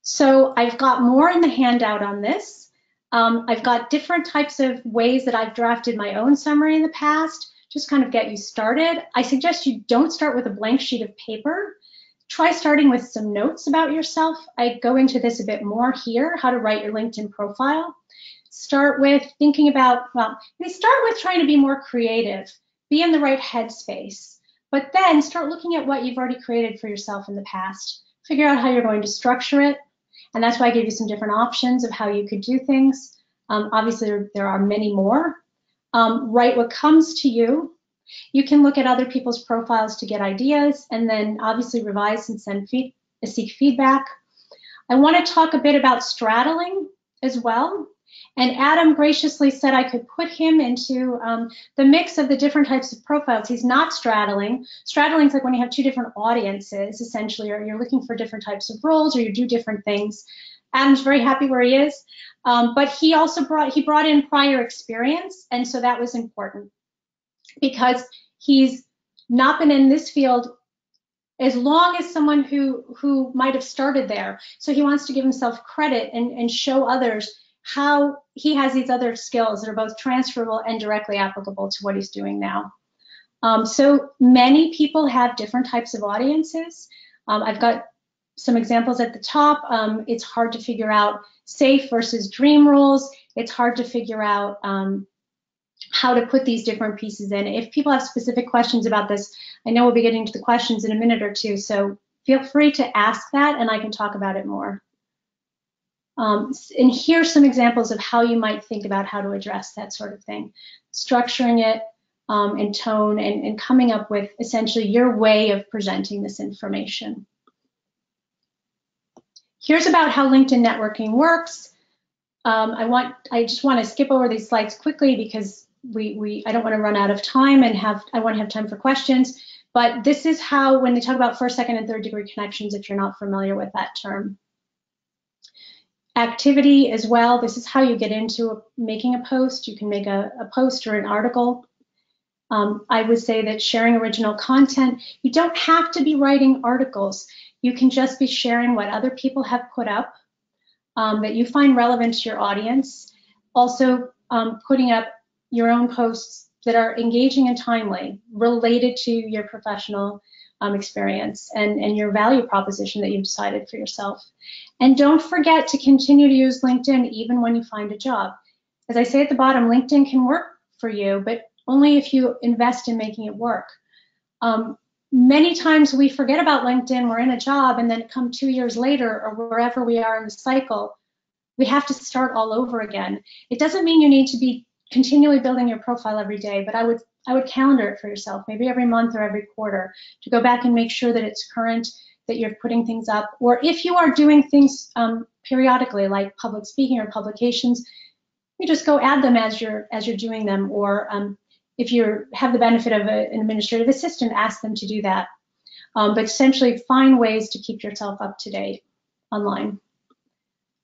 So I've got more in the handout on this. Um, I've got different types of ways that I've drafted my own summary in the past, just kind of get you started. I suggest you don't start with a blank sheet of paper. Try starting with some notes about yourself. I go into this a bit more here, how to write your LinkedIn profile. Start with thinking about, well, we start with trying to be more creative, be in the right headspace, but then start looking at what you've already created for yourself in the past. Figure out how you're going to structure it, and that's why I gave you some different options of how you could do things. Um, obviously, there, there, are many more. Um, write what comes to you. You can look at other people's profiles to get ideas and then obviously revise and send feed, seek feedback. I want to talk a bit about straddling as well. And Adam graciously said I could put him into um, the mix of the different types of profiles. He's not straddling. Straddling is like when you have two different audiences, essentially, or you're looking for different types of roles, or you do different things. Adam's very happy where he is, um, but he also brought he brought in prior experience, and so that was important because he's not been in this field as long as someone who who might have started there. So he wants to give himself credit and, and show others how he has these other skills that are both transferable and directly applicable to what he's doing now. Um, so many people have different types of audiences. Um, I've got some examples at the top. Um, it's hard to figure out safe versus dream rules. It's hard to figure out um, how to put these different pieces in. If people have specific questions about this, I know we'll be getting to the questions in a minute or two, so feel free to ask that and I can talk about it more. Um, and here's some examples of how you might think about how to address that sort of thing. Structuring it um, and tone and, and coming up with essentially your way of presenting this information. Here's about how LinkedIn networking works. Um, I want, I just want to skip over these slides quickly because we, we, I don't want to run out of time and have, I want to have time for questions. But this is how, when they talk about first, second, and third degree connections, if you're not familiar with that term activity as well. This is how you get into making a post. You can make a, a post or an article. Um, I would say that sharing original content, you don't have to be writing articles. You can just be sharing what other people have put up um, that you find relevant to your audience. Also, um, putting up your own posts that are engaging and timely, related to your professional um, experience and, and your value proposition that you've decided for yourself. And don't forget to continue to use LinkedIn even when you find a job. As I say at the bottom, LinkedIn can work for you, but only if you invest in making it work. Um, many times we forget about LinkedIn, we're in a job, and then come two years later or wherever we are in the cycle, we have to start all over again. It doesn't mean you need to be continually building your profile every day, but I would I would calendar it for yourself, maybe every month or every quarter, to go back and make sure that it's current, that you're putting things up, or if you are doing things um, periodically, like public speaking or publications, you just go add them as you're as you're doing them, or um, if you have the benefit of a, an administrative assistant, ask them to do that. Um, but essentially, find ways to keep yourself up to date online.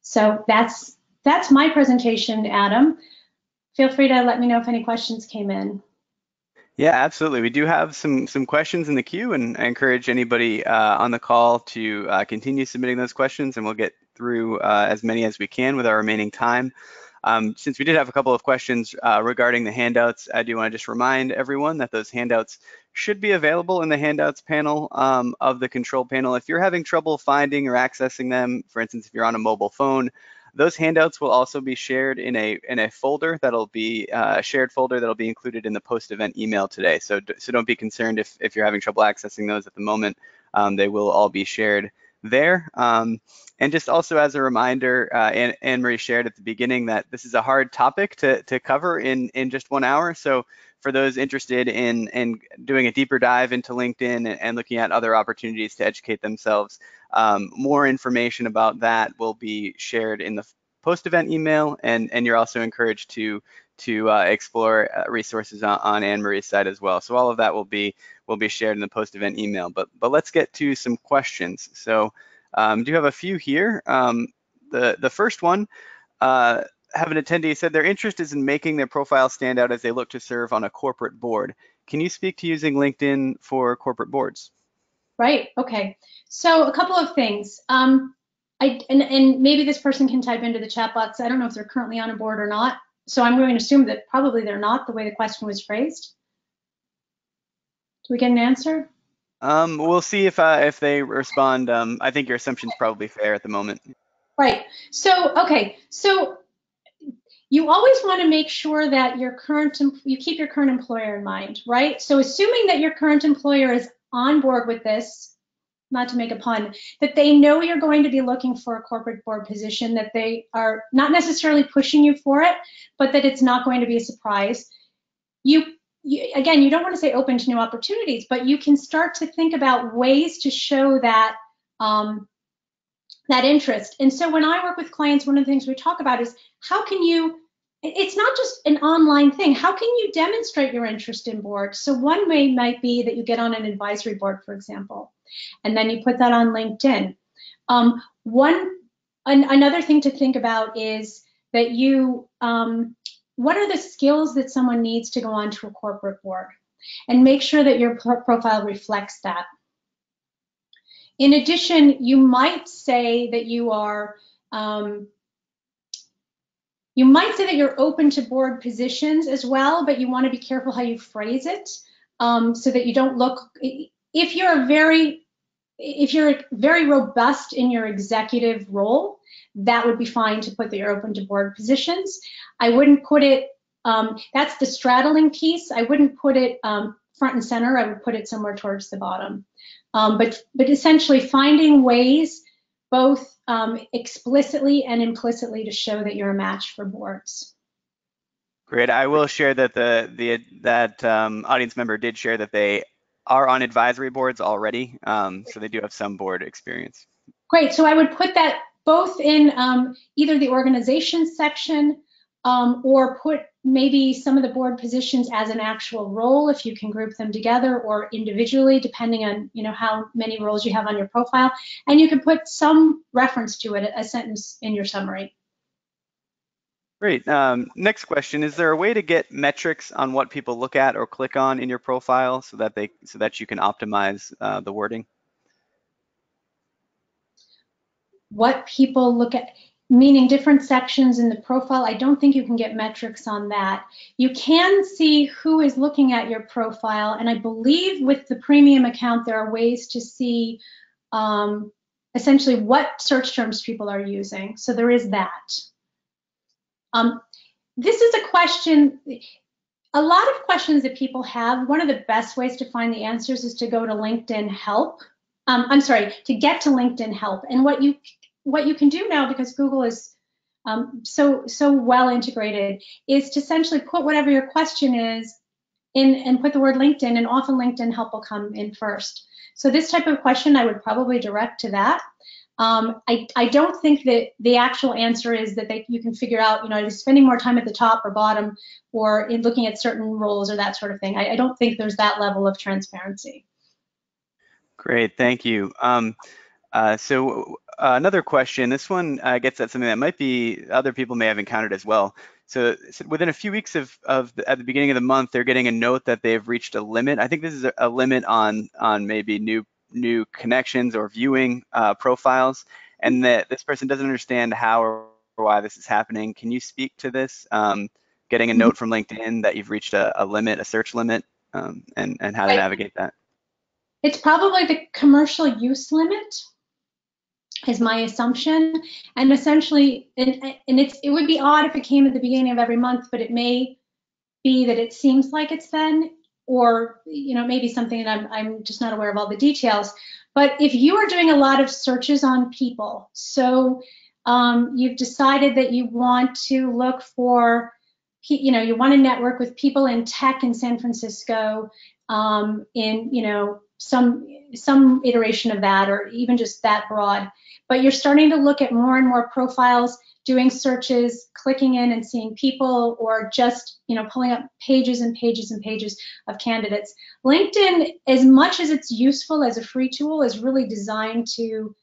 So that's that's my presentation, Adam. Feel free to let me know if any questions came in. Yeah, absolutely. We do have some some questions in the queue, and I encourage anybody uh, on the call to uh, continue submitting those questions, and we'll get through uh, as many as we can with our remaining time. Um, since we did have a couple of questions uh, regarding the handouts, I do want to just remind everyone that those handouts should be available in the handouts panel um, of the control panel. If you're having trouble finding or accessing them, for instance, if you're on a mobile phone, those handouts will also be shared in a in a folder that'll be uh, a shared folder that'll be included in the post-event email today. So so don't be concerned if if you're having trouble accessing those at the moment. Um, they will all be shared there. Um, and just also as a reminder, uh, Anne, Anne, Marie shared at the beginning that this is a hard topic to, to cover in, in just one hour. So for those interested in, in doing a deeper dive into LinkedIn and, looking at other opportunities to educate themselves, um, more information about that will be shared in the post-event email, and, and you're also encouraged to to uh, explore uh, resources on, on Anne Marie's site as well. So all of that will be will be shared in the post-event email. But but let's get to some questions. So um, do you have a few here? Um, the the first one. Uh, have an attendee said their interest is in making their profile stand out as they look to serve on a corporate board. Can you speak to using LinkedIn for corporate boards? Right. Okay. So a couple of things. Um, I and, and maybe this person can type into the chat box. I don't know if they're currently on a board or not. So I'm going to assume that probably they're not the way the question was phrased. Do we get an answer? Um, we'll see if uh, if they respond. Um, I think your assumption is probably fair at the moment. Right. So okay. So you always want to make sure that your current you keep your current employer in mind, right? So assuming that your current employer is on board with this, not to make a pun, that they know you're going to be looking for a corporate board position, that they are not necessarily pushing you for it, but that it's not going to be a surprise. You, you again, you don't want to say open to new opportunities, but you can start to think about ways to show that um, that interest. And so when I work with clients, one of the things we talk about is how can you it's not just an online thing. How can you demonstrate your interest in board? So one way might be that you get on an advisory board, for example, and then you put that on LinkedIn. Um, one an, another thing to think about is that you um, what are the skills that someone needs to go on to a corporate board, and make sure that your profile reflects that. In addition, you might say that you are um, you might say that you're open to board positions as well, but you want to be careful how you phrase it um, so that you don't look. If you're a very if you're very robust in your executive role, that would be fine to put that you're open to board positions. I wouldn't put it. Um, that's the straddling piece. I wouldn't put it um, front and center. I would put it somewhere towards the bottom. Um, but but essentially finding ways both um, explicitly and implicitly to show that you're a match for boards. Great. I will share that the the that um, audience member did share that they are on advisory boards already, um, so they do have some board experience. Great. So I would put that both in um, either the organization section um, or put maybe some of the board positions as an actual role if you can group them together or individually depending on you know how many roles you have on your profile and you can put some reference to it a sentence in your summary Great. Um, next question: Is there a way to get metrics on what people look at or click on in your profile so that they so that you can optimize uh, the wording? What people look at, meaning different sections in the profile. I don't think you can get metrics on that. You can see who is looking at your profile, and I believe with the premium account there are ways to see um, essentially what search terms people are using. So there is that. Um, this is a question, a lot of questions that people have, one of the best ways to find the answers is to go to LinkedIn Help. Um, I'm sorry, to get to LinkedIn Help. And what you what you can do now, because Google is um, so so well integrated, is to essentially put whatever your question is in and put the word LinkedIn, and often LinkedIn Help will come in first. So this type of question I would probably direct to that. Um, I, I, don't think that the actual answer is that they, you can figure out, you know, is spending more time at the top or bottom or in looking at certain roles or that sort of thing. I, I don't think there's that level of transparency. Great, thank you. Um, uh, so uh, another question, this one uh, gets at something that might be other people may have encountered as well. So, so within a few weeks of, of the, at the beginning of the month, they're getting a note that they've reached a limit. I think this is a, a limit on on maybe new new connections or viewing uh, profiles, and that this person doesn't understand how or why this is happening. Can you speak to this? Um, getting a note from LinkedIn that you've reached a, a limit, a search limit, um, and and how to navigate that. It's probably the commercial use limit is my assumption. And essentially, and, and it's, it would be odd if it came at the beginning of every month, but it may be that it seems like it's then, or, you know, maybe something that I'm, I'm just not aware of all the details. But if you are doing a lot of searches on people, so um, you've decided that you want to look for, you know, you want to network with people in tech in San Francisco, um, in, you know, some some iteration of that, or even just that broad but you're starting to look at more and more profiles, doing searches, clicking in and seeing people, or just you know pulling up pages and pages and pages of candidates. LinkedIn, as much as it's useful as a free tool, is really designed to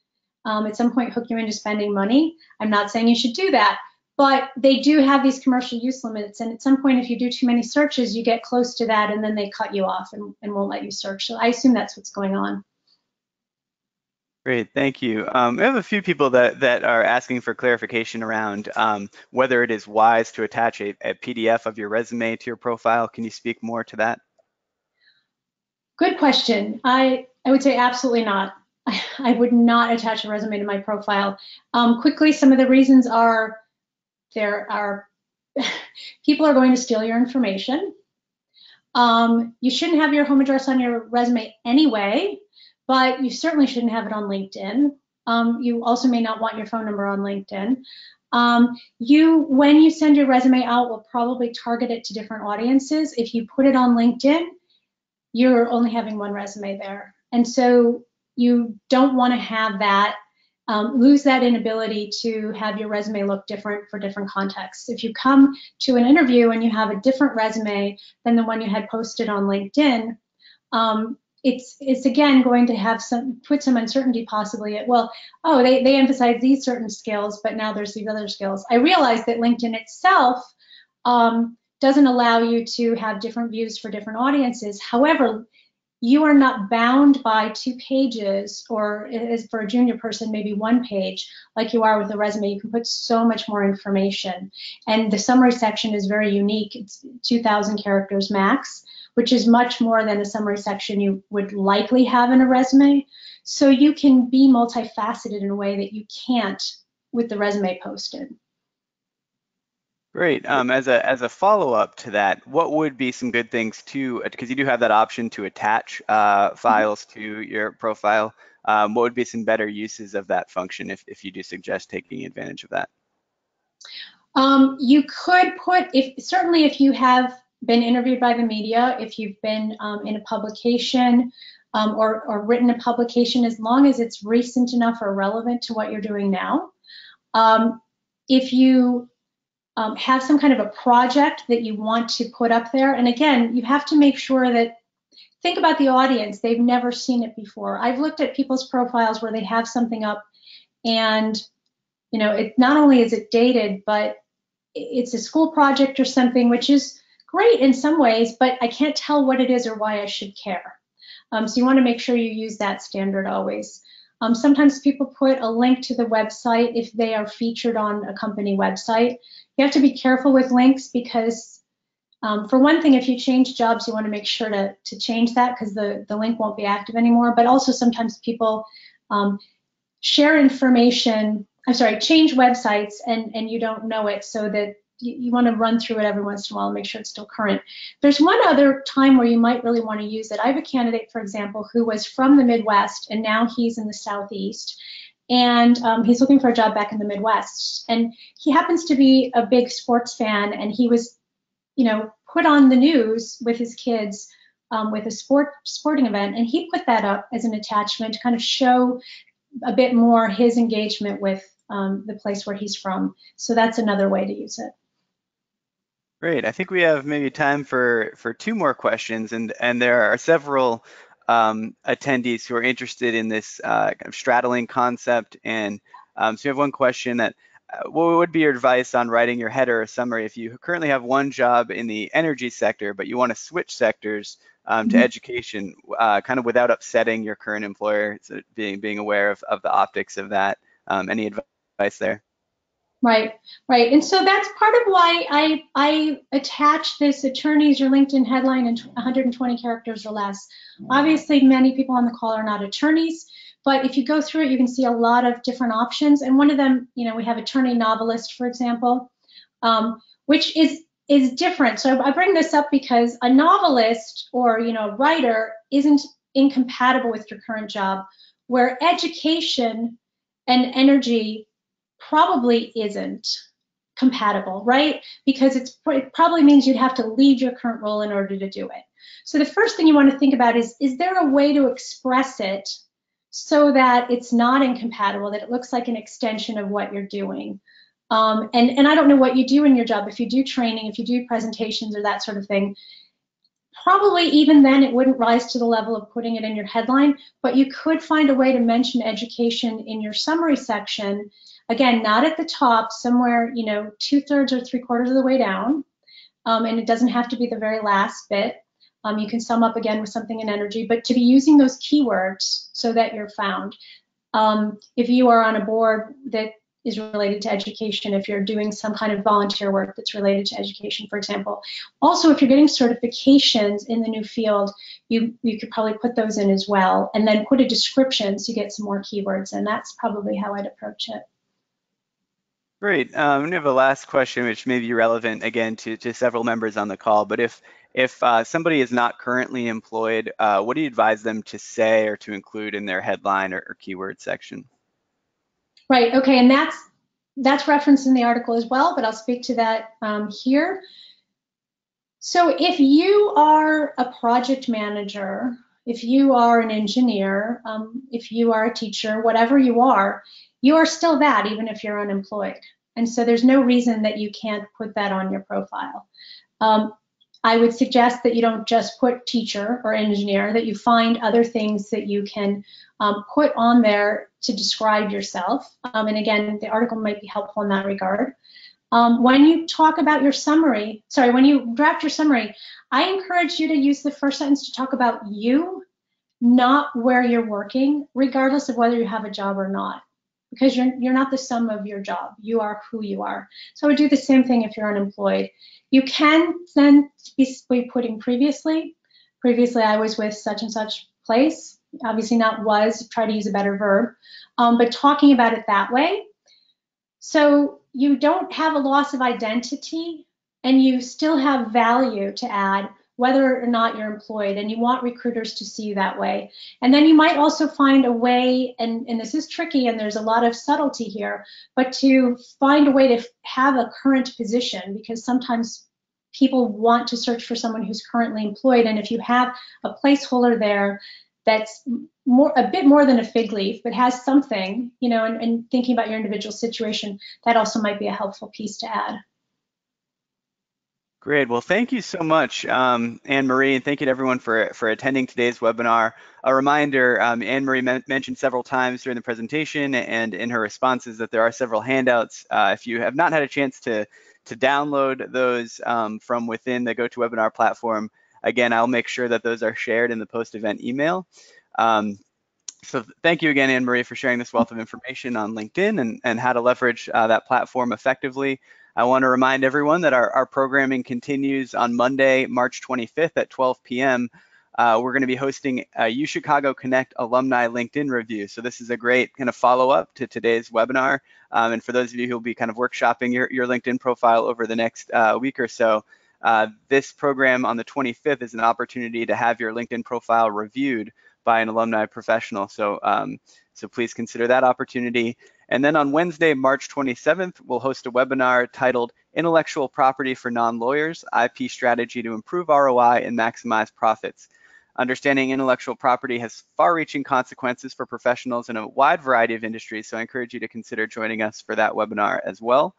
um, at some point hook you into spending money. I'm not saying you should do that, but they do have these commercial use limits. And at some point, if you do too many searches, you get close to that and then they cut you off and, and won't let you search. So I assume that's what's going on. Great, thank you. Um, we have a few people that, that are asking for clarification around um, whether it is wise to attach a, a, PDF of your resume to your profile. Can you speak more to that? Good question. I, I would say absolutely not. I, I would not attach a resume to my profile. Um, quickly, some of the reasons are there are people are going to steal your information. Um, you shouldn't have your home address on your resume anyway but you certainly shouldn't have it on LinkedIn. Um, you also may not want your phone number on LinkedIn. Um, you, when you send your resume out, will probably target it to different audiences. If you put it on LinkedIn, you're only having one resume there. And so you don't want to have that, um, lose that inability to have your resume look different for different contexts. If you come to an interview and you have a different resume than the one you had posted on LinkedIn, um, it's it's again going to have some put some uncertainty possibly at well oh they, they emphasize these certain skills but now there's these other skills i realize that linkedin itself um, doesn't allow you to have different views for different audiences however you are not bound by two pages or as for a junior person maybe one page like you are with a resume you can put so much more information and the summary section is very unique it's 2000 characters max which is much more than a summary section you would likely have in a resume. So you can be multifaceted in a way that you can't with the resume posted. Great. Um, as a as a follow up to that, what would be some good things to because you do have that option to attach uh, mm-hmm. files to your profile. Um, what would be some better uses of that function if if you do suggest taking advantage of that? Um, you could put if certainly if you have been interviewed by the media, if you've been um, in a publication um, or, or, written a publication, as long as it's recent enough or relevant to what you're doing now. Um, if you um, have some kind of a project that you want to put up there, and again, you have to make sure that think about the audience. They've never seen it before. I've looked at people's profiles where they have something up and you know, it not only is it dated, but it's a school project or something, which is great in some ways, but I can't tell what it is or why I should care. Um, so you want to make sure you use that standard always. Um, sometimes people put a link to the website if they are featured on a company website. You have to be careful with links because, um, for one thing, if you change jobs, you want to make sure to, to change that because the, the link won't be active anymore. But also sometimes people um, share information, I'm sorry, change websites and, and you don't know it so that you, you want to run through it every once in a while and make sure it's still current. There's one other time where you might really want to use it. I have a candidate, for example, who was from the Midwest and now he's in the Southeast and um, he's looking for a job back in the Midwest. And he happens to be a big sports fan, and he was, you know, put on the news with his kids um, with a sport sporting event, and he put that up as an attachment to kind of show a bit more his engagement with um, the place where he's from. So that's another way to use it. Great. I think we have maybe time for for two more questions, and and there are several um, attendees who are interested in this uh, kind of straddling concept. And um, so, you have one question that uh, what would be your advice on writing your header or summary if you currently have one job in the energy sector, but you want to switch sectors um, to mm -hmm. education, uh, kind of without upsetting your current employer, so being being aware of, of the optics of that. Um, any advice there? Right, right. And so that's part of why I, I attach this attorneys your LinkedIn headline in 120 characters or less. Obviously, many people on the call are not attorneys, but if you go through it, you can see a lot of different options. And one of them, you know, we have attorney novelist, for example, um, which is is different. So I bring this up because a novelist or, you know, a writer isn't incompatible with your current job, where education and energy probably isn't compatible, right? Because it probably means you'd have to leave your current role in order to do it. So the first thing you want to think about is, is there a way to express it so that it's not incompatible, that it looks like an extension of what you're doing? Um, and, and I don't know what you do in your job, if you do training, if you do presentations or that sort of thing, probably even then it wouldn't rise to the level of putting it in your headline, but you could find a way to mention education in your summary section Again, not at the top, somewhere, you know, two thirds or three quarters of the way down. Um, and it doesn't have to be the very last bit. Um, you can sum up again with something in energy, but to be using those keywords so that you're found. Um, if you are on a board that is related to education, if you're doing some kind of volunteer work that's related to education, for example. Also, if you're getting certifications in the new field, you, you could probably put those in as well, and then put a description so you get some more keywords, and that's probably how I'd approach it. Great. Um, we have a last question, which may be relevant again to, to several members on the call. But if if uh, somebody is not currently employed, uh, what do you advise them to say or to include in their headline or, or keyword section? Right. Okay. And that's that's referenced in the article as well, but I'll speak to that um, here. So if you are a project manager, if you are an engineer, um, if you are a teacher, whatever you are, you are still that even if you're unemployed. And so there's no reason that you can't put that on your profile. Um, I would suggest that you don't just put teacher or engineer, that you find other things that you can um, put on there to describe yourself. Um, and again, the article might be helpful in that regard. Um, when you talk about your summary, sorry, when you draft your summary, I encourage you to use the first sentence to talk about you, not where you're working, regardless of whether you have a job or not because you're, you're not the sum of your job. You are who you are. So I would do the same thing if you're unemployed. You can then be putting previously. Previously, I was with such and such place. Obviously, not was, try to use a better verb, um, but talking about it that way. So you don't have a loss of identity and you still have value to add whether or not you're employed and you want recruiters to see you that way. And then you might also find a way, and, and this is tricky and there's a lot of subtlety here, but to find a way to have a current position because sometimes people want to search for someone who's currently employed. And if you have a placeholder there that's more a bit more than a fig leaf, but has something, you know, and, and thinking about your individual situation, that also might be a helpful piece to add. Great. Well, thank you so much, um, Anne Marie, and thank you to everyone for, for attending today's webinar. A reminder, um, Anne Marie mentioned several times during the presentation and in her responses that there are several handouts. Uh, if you have not had a chance to, to download those um, from within the GoToWebinar platform, again, I'll make sure that those are shared in the post-event email. Um, so thank you again, Anne Marie, for sharing this wealth of information on LinkedIn and, and how to leverage uh, that platform effectively. I want to remind everyone that our, our programming continues on Monday, March 25th at 12 p.m. Uh, we're going to be hosting a UChicago Connect alumni LinkedIn review. So this is a great kind of follow-up to today's webinar. Um, and for those of you who will be kind of workshopping your, your LinkedIn profile over the next uh, week or so, uh, this program on the 25th is an opportunity to have your LinkedIn profile reviewed by an alumni professional. So, um, so please consider that opportunity. And then on Wednesday, March 27th, we'll host a webinar titled Intellectual Property for Non-Lawyers, IP Strategy to Improve ROI and Maximize Profits. Understanding intellectual property has far-reaching consequences for professionals in a wide variety of industries, so I encourage you to consider joining us for that webinar as well.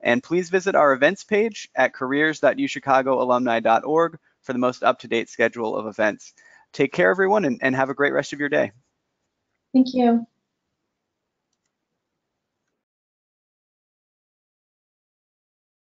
And please visit our events page at careers.uchicagoalumni.org for the most up-to-date schedule of events. Take care, everyone, and, and have a great rest of your day. Thank you.